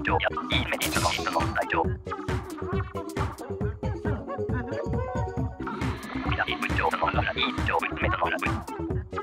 分やいいメニッの質問内容南部長のララいい上部目のラブ